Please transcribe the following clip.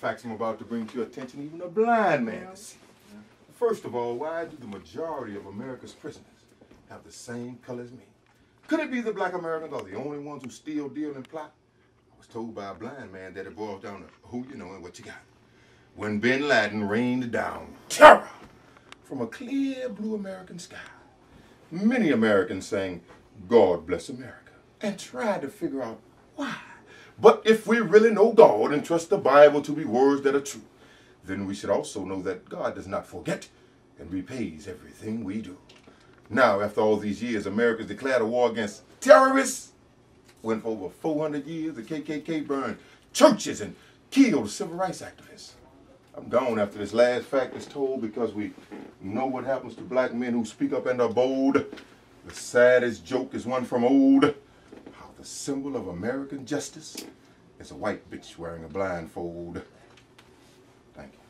Facts I'm about to bring to your attention, even a blind man can see. First of all, why do the majority of America's prisoners have the same color as me? Could it be the black Americans are the only ones who steal, deal, and plot? I was told by a blind man that it boils down to who you know and what you got. When bin Laden rained down terror from a clear blue American sky, many Americans sang, God bless America, and tried to figure out why. But if we really know God and trust the Bible to be words that are true, then we should also know that God does not forget and repays everything we do. Now, after all these years, America's declared a war against terrorists. When for over 400 years, the KKK burned churches and killed civil rights activists. I'm gone after this last fact is told because we know what happens to black men who speak up and are bold. The saddest joke is one from old symbol of American justice is a white bitch wearing a blindfold. Thank you.